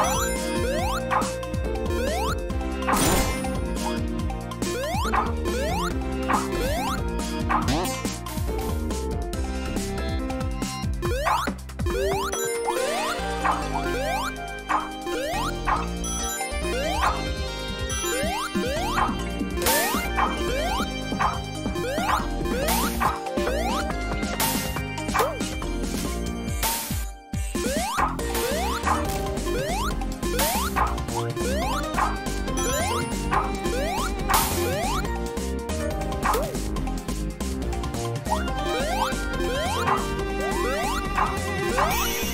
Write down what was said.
What? Oh!